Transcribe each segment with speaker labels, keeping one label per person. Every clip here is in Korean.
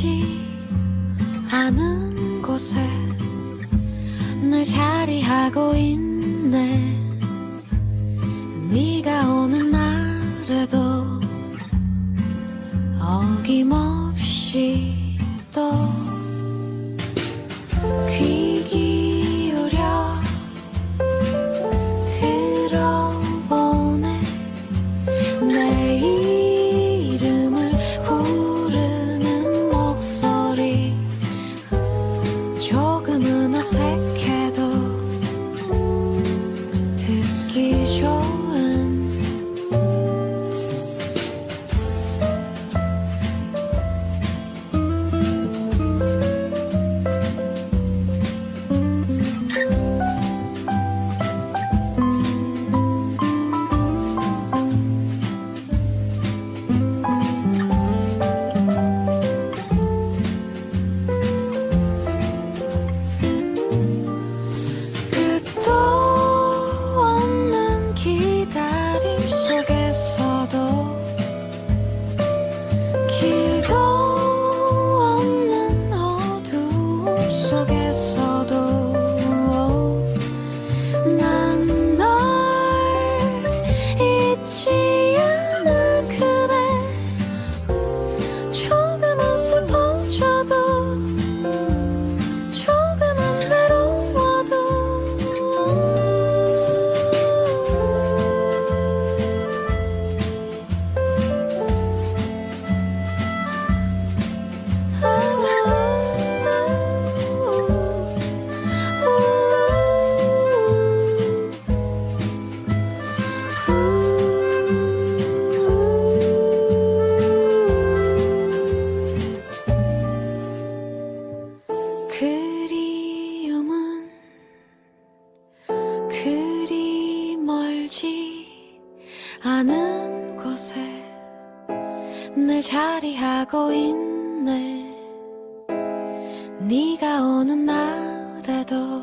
Speaker 1: 멀지 않은 곳에 늘 자리하고 있네. 네가 오는 날에도 어김없이 또 조 않은 곳에 늘 자리하고 있네. 네가 오는 날에도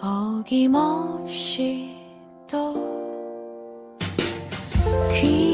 Speaker 1: 어김없이 또 귀